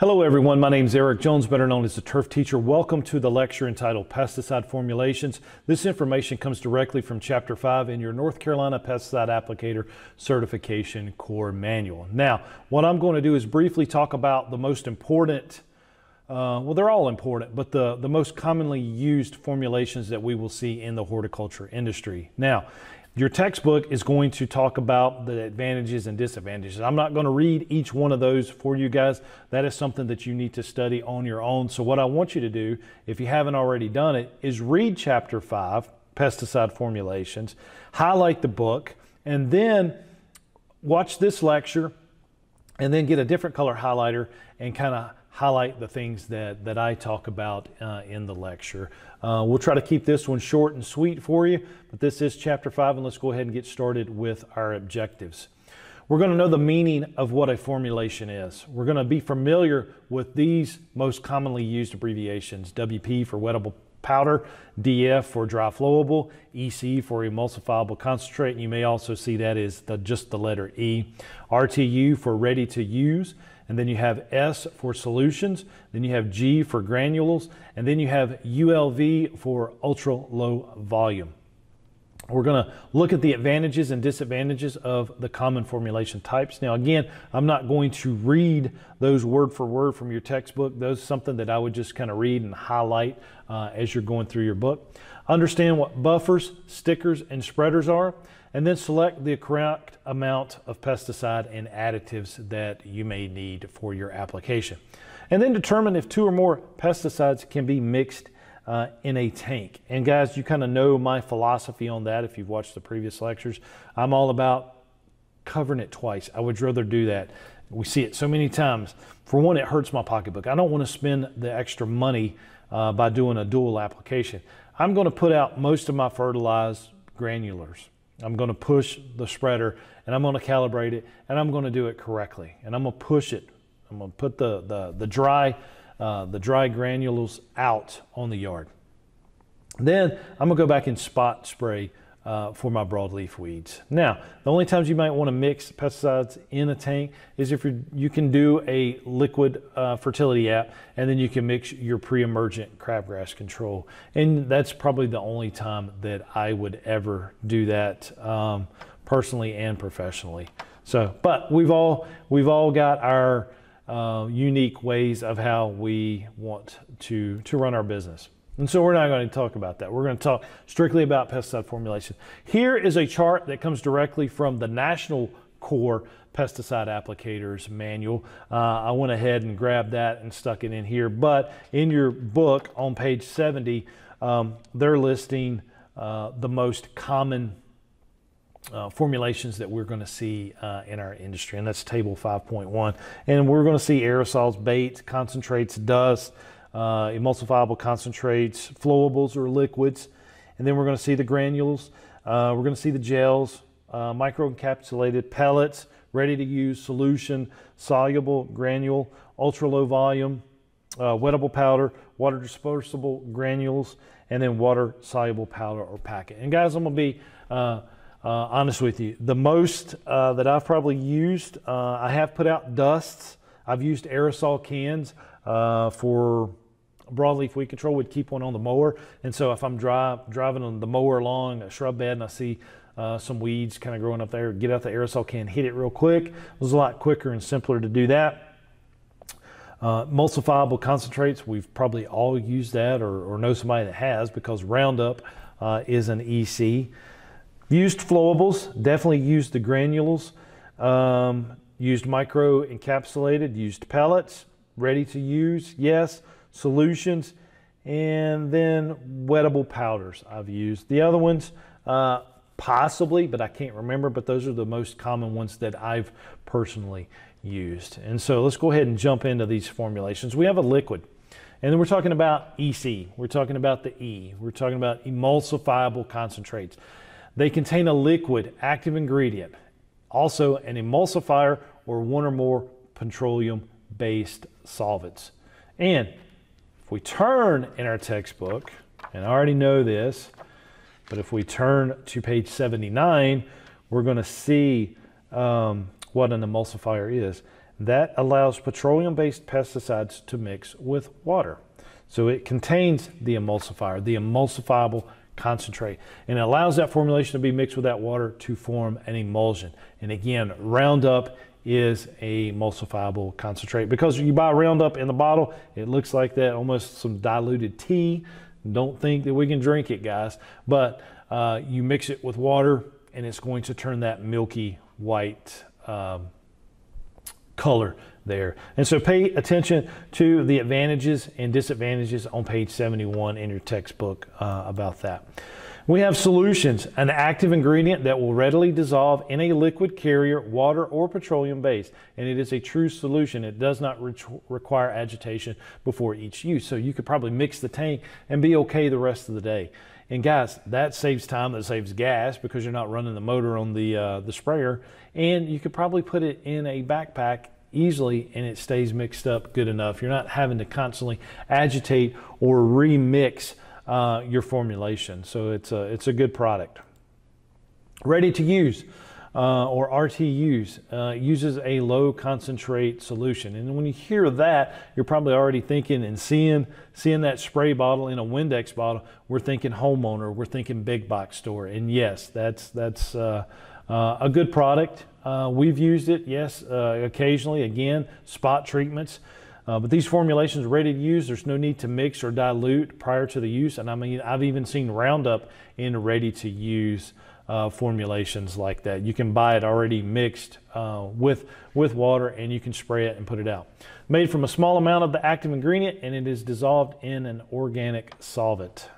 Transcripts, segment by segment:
Hello everyone, my name is Eric Jones, better known as the Turf Teacher. Welcome to the lecture entitled Pesticide Formulations. This information comes directly from Chapter 5 in your North Carolina Pesticide Applicator Certification Core Manual. Now, what I'm going to do is briefly talk about the most important, uh, well they're all important, but the, the most commonly used formulations that we will see in the horticulture industry. Now, your textbook is going to talk about the advantages and disadvantages. I'm not going to read each one of those for you guys. That is something that you need to study on your own. So, what I want you to do, if you haven't already done it, is read chapter five, pesticide formulations, highlight the book, and then watch this lecture, and then get a different color highlighter and kind of highlight the things that, that I talk about uh, in the lecture. Uh, we'll try to keep this one short and sweet for you, but this is chapter five, and let's go ahead and get started with our objectives. We're going to know the meaning of what a formulation is. We're going to be familiar with these most commonly used abbreviations WP for wettable powder, DF for dry flowable, EC for emulsifiable concentrate, and you may also see that is the, just the letter E, RTU for ready to use, and then you have S for solutions, then you have G for granules, and then you have ULV for ultra low volume. We're going to look at the advantages and disadvantages of the common formulation types. Now, again, I'm not going to read those word for word from your textbook. Those something that I would just kind of read and highlight uh, as you're going through your book. Understand what buffers, stickers, and spreaders are and then select the correct amount of pesticide and additives that you may need for your application. And then determine if two or more pesticides can be mixed uh, in a tank. And guys, you kind of know my philosophy on that if you've watched the previous lectures. I'm all about covering it twice. I would rather do that. We see it so many times. For one, it hurts my pocketbook. I don't want to spend the extra money uh, by doing a dual application. I'm going to put out most of my fertilized granulars I'm going to push the spreader and I'm going to calibrate it and I'm going to do it correctly. And I'm going to push it. I'm going to put the, the, the, dry, uh, the dry granules out on the yard. Then I'm going to go back and spot spray uh, for my broadleaf weeds. Now, the only times you might want to mix pesticides in a tank is if you can do a liquid uh, fertility app and then you can mix your pre-emergent crabgrass control. And that's probably the only time that I would ever do that um, personally and professionally. So, but we've all, we've all got our uh, unique ways of how we want to, to run our business. And so we're not going to talk about that. We're going to talk strictly about pesticide formulation. Here is a chart that comes directly from the National Core Pesticide Applicators Manual. Uh, I went ahead and grabbed that and stuck it in here. But in your book on page 70, um, they're listing uh, the most common uh, formulations that we're going to see uh, in our industry, and that's table 5.1. And we're going to see aerosols, baits, concentrates, dust, uh, emulsifiable concentrates, flowables or liquids. And then we're going to see the granules. Uh, we're going to see the gels, uh, microencapsulated pellets, ready to use solution, soluble granule, ultra low volume, uh, wettable powder, water dispersible granules, and then water soluble powder or packet. And guys, I'm going to be uh, uh, honest with you. The most that I've probably used, I have put out dusts. I've used aerosol cans for broadleaf weed control would keep one on the mower. And so if I'm driving on the mower along a shrub bed and I see uh, some weeds kind of growing up there, get out the aerosol can, hit it real quick. It was a lot quicker and simpler to do that. Uh, emulsifiable concentrates, we've probably all used that or, or know somebody that has because Roundup uh, is an EC. Used flowables, definitely used the granules. Um, used micro encapsulated, used pellets, ready to use, yes solutions, and then wettable powders I've used. The other ones, uh, possibly, but I can't remember, but those are the most common ones that I've personally used. And so let's go ahead and jump into these formulations. We have a liquid. And then we're talking about EC. We're talking about the E. We're talking about emulsifiable concentrates. They contain a liquid active ingredient, also an emulsifier or one or more petroleum based solvents. And if we turn in our textbook, and I already know this, but if we turn to page 79, we're going to see um, what an emulsifier is. that allows petroleum based pesticides to mix with water. So it contains the emulsifier, the emulsifiable concentrate, and it allows that formulation to be mixed with that water to form an emulsion. And again, Roundup is a emulsifiable concentrate because you buy Roundup in the bottle, it looks like that, almost some diluted tea. Don't think that we can drink it, guys, but uh, you mix it with water and it's going to turn that milky white um, color there. And so pay attention to the advantages and disadvantages on page 71 in your textbook uh, about that. We have solutions, an active ingredient that will readily dissolve in a liquid carrier, water or petroleum base. And it is a true solution. It does not re require agitation before each use. So you could probably mix the tank and be okay the rest of the day. And guys, that saves time, that saves gas because you're not running the motor on the, uh, the sprayer. And you could probably put it in a backpack easily and it stays mixed up good enough. You're not having to constantly agitate or remix uh, your formulation. So it's a, it's a good product. Ready to use. Uh, or RTUs, uh, uses a low concentrate solution. And when you hear that, you're probably already thinking and seeing, seeing that spray bottle in a Windex bottle, we're thinking homeowner, we're thinking big box store. And yes, that's, that's uh, uh, a good product. Uh, we've used it, yes, uh, occasionally. Again, spot treatments. Uh, but these formulations are ready to use. There's no need to mix or dilute prior to the use. And I mean, I've even seen Roundup in ready to use uh, formulations like that. You can buy it already mixed uh, with, with water and you can spray it and put it out. Made from a small amount of the active ingredient and it is dissolved in an organic solvent.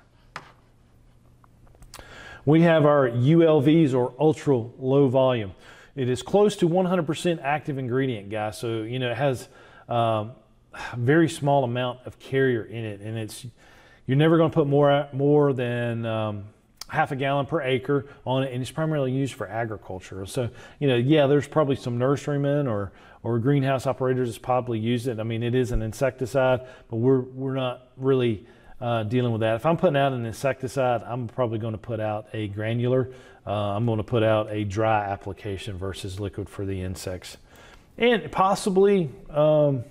We have our ULVs or ultra low volume. It is close to 100% active ingredient, guys. So, you know, it has um, very small amount of carrier in it. And it's, you're never going to put more, more than um, half a gallon per acre on it. And it's primarily used for agriculture. So, you know, yeah, there's probably some nurserymen or, or greenhouse operators that's probably used it. I mean, it is an insecticide, but we're, we're not really uh, dealing with that. If I'm putting out an insecticide, I'm probably going to put out a granular. Uh, I'm going to put out a dry application versus liquid for the insects. And possibly, um,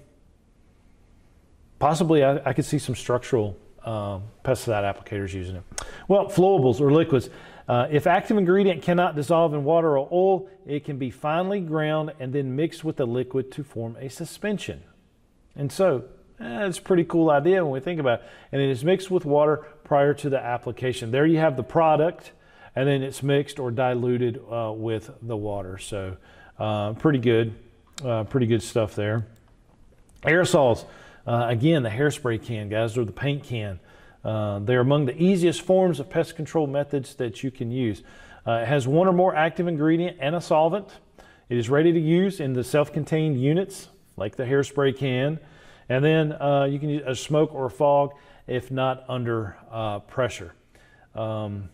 possibly I, I, could see some structural um, pesticide applicators using it. Well, flowables or liquids. Uh, if active ingredient cannot dissolve in water or oil, it can be finely ground and then mixed with the liquid to form a suspension. And so Eh, it's a pretty cool idea when we think about it. And it is mixed with water prior to the application. There you have the product, and then it's mixed or diluted uh, with the water. So uh, pretty good, uh, pretty good stuff there. Aerosols, uh, again, the hairspray can, guys, or the paint can. Uh, they're among the easiest forms of pest control methods that you can use. Uh, it has one or more active ingredient and a solvent. It is ready to use in the self-contained units, like the hairspray can. And then uh, you can use a smoke or fog if not under uh, pressure. Um,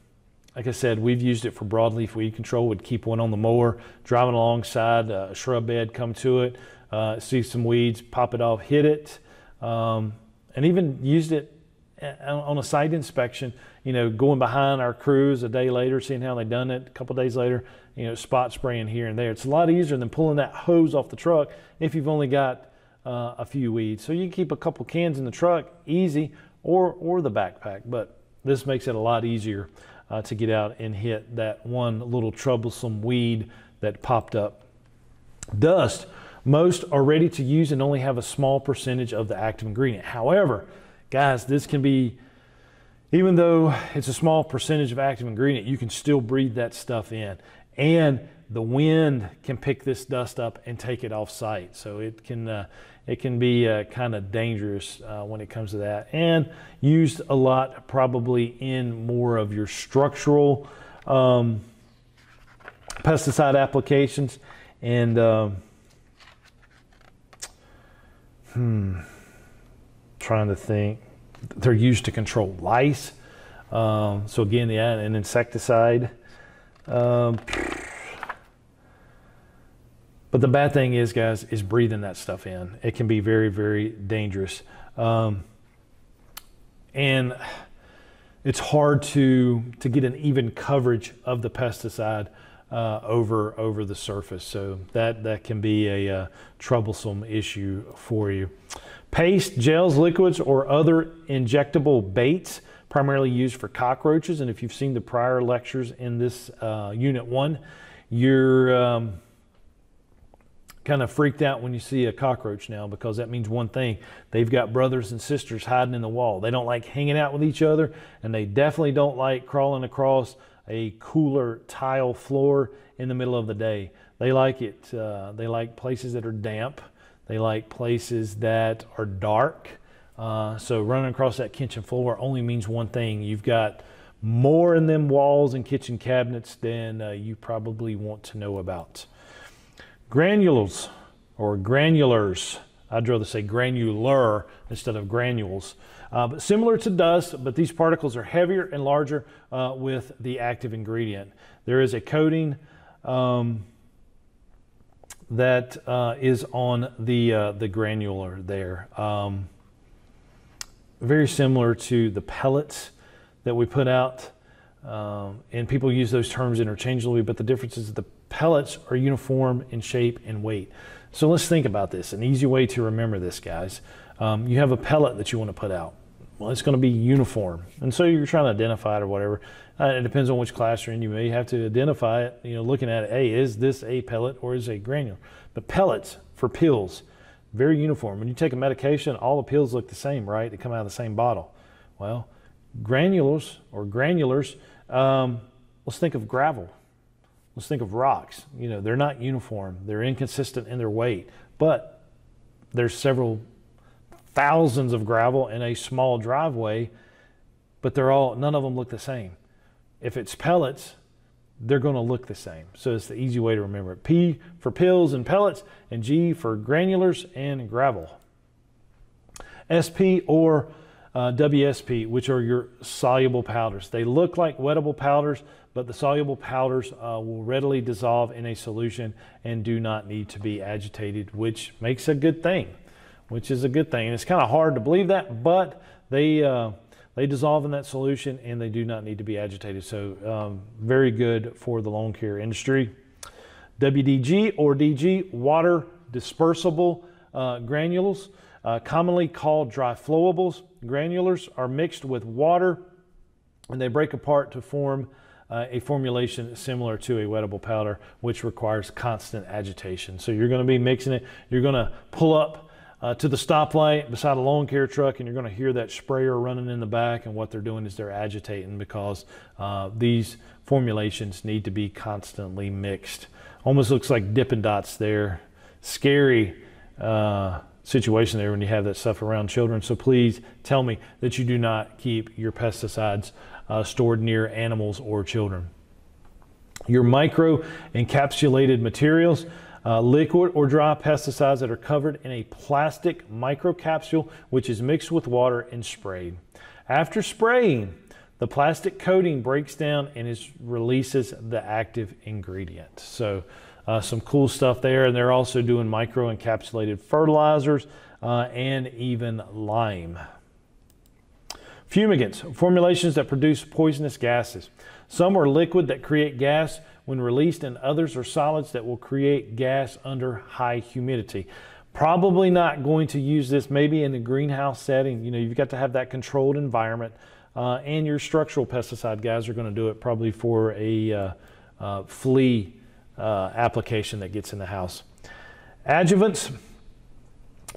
like I said, we've used it for broadleaf weed control. Would keep one on the mower, driving alongside a shrub bed, come to it, uh, see some weeds, pop it off, hit it, um, and even used it uh, on a site inspection. You know, going behind our crews a day later, seeing how they done it. A couple days later, you know, spot spraying here and there. It's a lot easier than pulling that hose off the truck if you've only got uh, a few weeds. So you can keep a couple cans in the truck easy or, or the backpack, but this makes it a lot easier uh, to get out and hit that one little troublesome weed that popped up. Dust. Most are ready to use and only have a small percentage of the active ingredient. However, guys, this can be, even though it's a small percentage of active ingredient, you can still breathe that stuff in. And the wind can pick this dust up and take it off site. So it can, uh, it can be uh, kind of dangerous uh, when it comes to that and used a lot probably in more of your structural um, pesticide applications and um, hmm, trying to think they're used to control lice um, so again yeah an insecticide um, but the bad thing is, guys, is breathing that stuff in. It can be very, very dangerous. Um, and it's hard to, to get an even coverage of the pesticide uh, over over the surface. So that that can be a uh, troublesome issue for you. Paste, gels, liquids, or other injectable baits, primarily used for cockroaches. And if you've seen the prior lectures in this uh, unit one, you're um, kind of freaked out when you see a cockroach now because that means one thing they've got brothers and sisters hiding in the wall they don't like hanging out with each other and they definitely don't like crawling across a cooler tile floor in the middle of the day. They like it. Uh, they like places that are damp. They like places that are dark. Uh, so running across that kitchen floor only means one thing. You've got more in them walls and kitchen cabinets than uh, you probably want to know about. Granules or granulars. I'd rather say granular instead of granules. Uh, but similar to dust, but these particles are heavier and larger uh, with the active ingredient. There is a coating um, that uh, is on the, uh, the granular there. Um, very similar to the pellets that we put out. Um, and people use those terms interchangeably, but the difference is that the pellets are uniform in shape and weight. So let's think about this. An easy way to remember this, guys. Um, you have a pellet that you want to put out well, it's going to be uniform. And so you're trying to identify it or whatever. Uh, it depends on which class you're in. You may have to identify it, you know, looking at it. Hey, is this a pellet or is it a granule? But pellets for pills, very uniform. When you take a medication, all the pills look the same, right? They come out of the same bottle. Well, granules or granulars, um, let's think of gravel. Let's think of rocks. You know, they're not uniform. They're inconsistent in their weight, but there's several thousands of gravel in a small driveway, but they're all none of them look the same. If it's pellets, they're going to look the same. So it's the easy way to remember it. P for pills and pellets, and G for granulars and gravel. SP or uh, WSP, which are your soluble powders. They look like wettable powders, but the soluble powders uh, will readily dissolve in a solution and do not need to be agitated, which makes a good thing which is a good thing. And it's kind of hard to believe that, but they uh, they dissolve in that solution and they do not need to be agitated. So um, very good for the lawn care industry. WDG or DG, water dispersible uh, granules, uh, commonly called dry flowables. Granulars are mixed with water and they break apart to form uh, a formulation similar to a wettable powder, which requires constant agitation. So you're going to be mixing it. You're going to pull up uh, to the stoplight beside a lawn care truck, and you're going to hear that sprayer running in the back. And what they're doing is they're agitating because uh, these formulations need to be constantly mixed. Almost looks like Dippin' Dots there. Scary uh, situation there when you have that stuff around children. So please tell me that you do not keep your pesticides uh, stored near animals or children. Your micro encapsulated materials. Uh, liquid or dry pesticides that are covered in a plastic microcapsule, which is mixed with water and sprayed. After spraying, the plastic coating breaks down and is, releases the active ingredient. So, uh, some cool stuff there. And they're also doing micro encapsulated fertilizers uh, and even lime. Fumigants, formulations that produce poisonous gases. Some are liquid that create gas when released, and others are solids that will create gas under high humidity. Probably not going to use this maybe in a greenhouse setting. You know, you've got to have that controlled environment. Uh, and your structural pesticide guys are going to do it probably for a uh, uh, flea uh, application that gets in the house. Adjuvants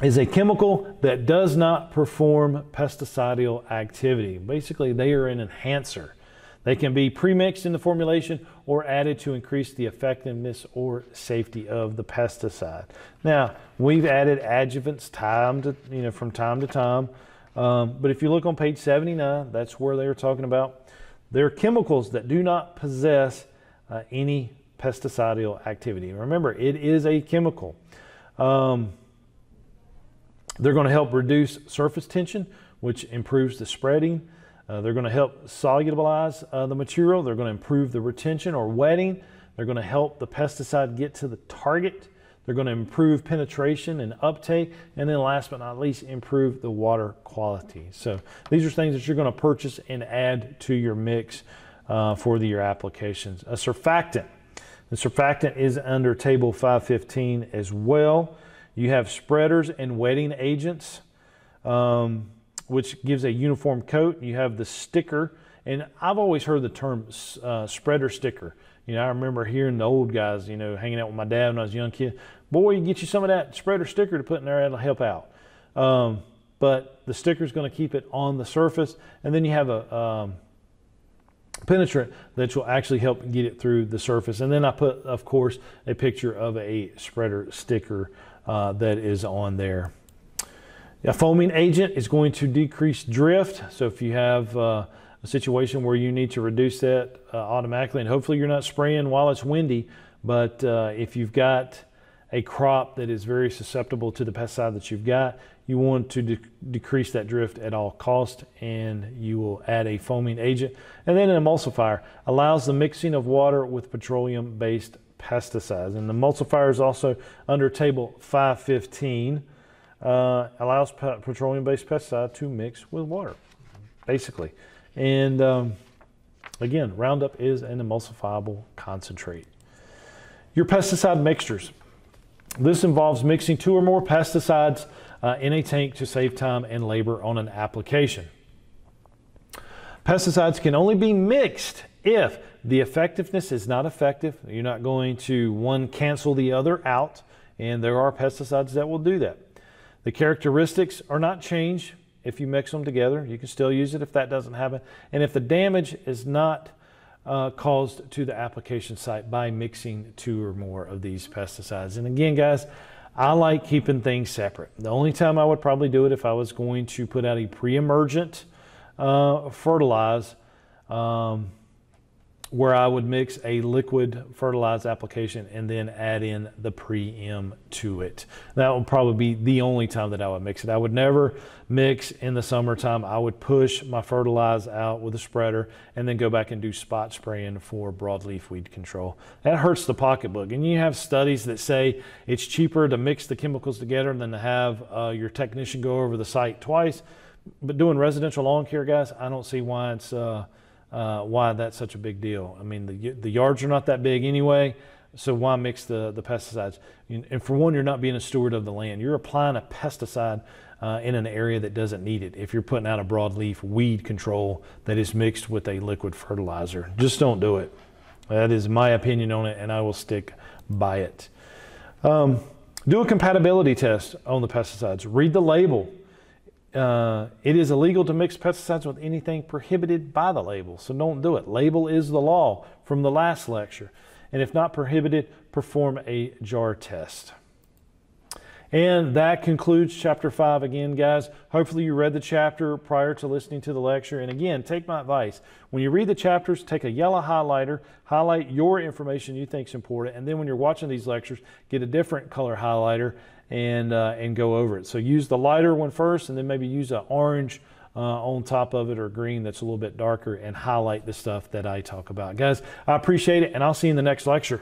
is a chemical that does not perform pesticidal activity. Basically, they are an enhancer. They can be premixed in the formulation or added to increase the effectiveness or safety of the pesticide. Now, we've added adjuvants time to, you know, from time to time. Um, but if you look on page 79, that's where they are talking about. They're chemicals that do not possess uh, any pesticidal activity. Remember, it is a chemical. Um, they're going to help reduce surface tension, which improves the spreading. Uh, they're going to help solubilize uh, the material. They're going to improve the retention or wetting. They're going to help the pesticide get to the target. They're going to improve penetration and uptake. And then last but not least, improve the water quality. So these are things that you're going to purchase and add to your mix uh, for the, your applications. A surfactant. The surfactant is under table 515 as well. You have spreaders and wetting agents, um, which gives a uniform coat. You have the sticker, and I've always heard the term uh, spreader sticker. You know, I remember hearing the old guys, you know, hanging out with my dad when I was a young kid. Boy, you get you some of that spreader sticker to put in there, it'll help out. Um, but the sticker is going to keep it on the surface, and then you have a um, penetrant that will actually help get it through the surface. And then I put, of course, a picture of a spreader sticker uh, that is on there. A foaming agent is going to decrease drift. So if you have uh, a situation where you need to reduce that uh, automatically, and hopefully you're not spraying while it's windy, but uh, if you've got a crop that is very susceptible to the pesticide that you've got, you want to de decrease that drift at all cost and you will add a foaming agent. And then an emulsifier allows the mixing of water with petroleum based pesticides. And the emulsifier is also under table 515, uh, allows pe petroleum based pesticide to mix with water, basically. And um, again, Roundup is an emulsifiable concentrate. Your pesticide mixtures. This involves mixing two or more pesticides uh, in a tank to save time and labor on an application. Pesticides can only be mixed if the effectiveness is not effective. You're not going to one cancel the other out, and there are pesticides that will do that. The characteristics are not changed if you mix them together. You can still use it if that doesn't happen. And if the damage is not uh, caused to the application site by mixing two or more of these pesticides. And again, guys, I like keeping things separate. The only time I would probably do it if I was going to put out a pre-emergent uh, fertilize um, where I would mix a liquid fertilizer application and then add in the pre-em to it. That would probably be the only time that I would mix it. I would never mix in the summertime. I would push my fertilizer out with a spreader and then go back and do spot spraying for broadleaf weed control. That hurts the pocketbook. And you have studies that say it's cheaper to mix the chemicals together than to have uh, your technician go over the site twice. But doing residential lawn care, guys, I don't see why it's uh, uh, why that's such a big deal. I mean, the, the yards are not that big anyway, so why mix the, the pesticides? And for one, you're not being a steward of the land. You're applying a pesticide uh, in an area that doesn't need it. If you're putting out a broadleaf weed control that is mixed with a liquid fertilizer, just don't do it. That is my opinion on it, and I will stick by it. Um, do a compatibility test on the pesticides. Read the label uh, it is illegal to mix pesticides with anything prohibited by the label, so don't do it. Label is the law from the last lecture. And if not prohibited, perform a jar test. And that concludes chapter 5 again, guys. Hopefully, you read the chapter prior to listening to the lecture. And again, take my advice. When you read the chapters, take a yellow highlighter, highlight your information you think is important. And then when you're watching these lectures, get a different color highlighter and, uh, and go over it. So use the lighter one first and then maybe use an orange uh, on top of it or green that's a little bit darker and highlight the stuff that I talk about. Guys, I appreciate it and I'll see you in the next lecture.